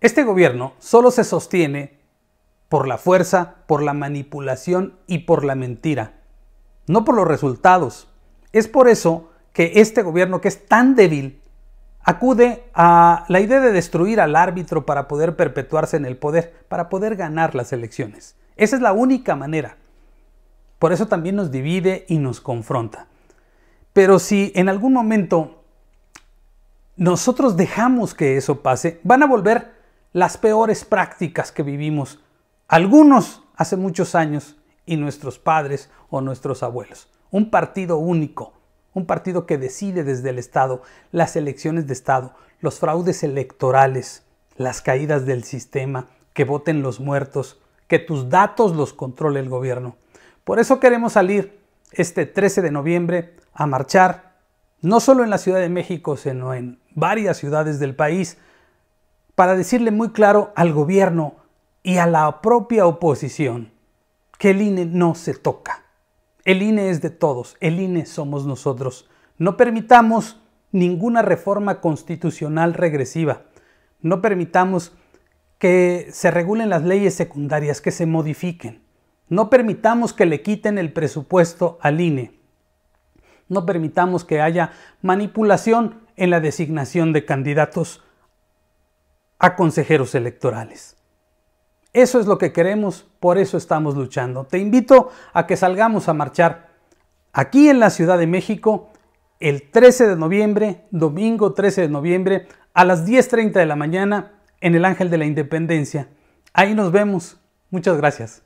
Este gobierno solo se sostiene por la fuerza, por la manipulación y por la mentira, no por los resultados. Es por eso que este gobierno que es tan débil acude a la idea de destruir al árbitro para poder perpetuarse en el poder, para poder ganar las elecciones. Esa es la única manera. Por eso también nos divide y nos confronta. Pero si en algún momento nosotros dejamos que eso pase, van a volver las peores prácticas que vivimos, algunos hace muchos años y nuestros padres o nuestros abuelos. Un partido único, un partido que decide desde el Estado las elecciones de Estado, los fraudes electorales, las caídas del sistema, que voten los muertos, que tus datos los controle el gobierno. Por eso queremos salir este 13 de noviembre a marchar, no solo en la Ciudad de México, sino en varias ciudades del país, para decirle muy claro al gobierno y a la propia oposición que el INE no se toca. El INE es de todos, el INE somos nosotros. No permitamos ninguna reforma constitucional regresiva. No permitamos que se regulen las leyes secundarias, que se modifiquen. No permitamos que le quiten el presupuesto al INE. No permitamos que haya manipulación en la designación de candidatos a consejeros electorales. Eso es lo que queremos, por eso estamos luchando. Te invito a que salgamos a marchar aquí en la Ciudad de México el 13 de noviembre, domingo 13 de noviembre, a las 10.30 de la mañana en el Ángel de la Independencia. Ahí nos vemos. Muchas gracias.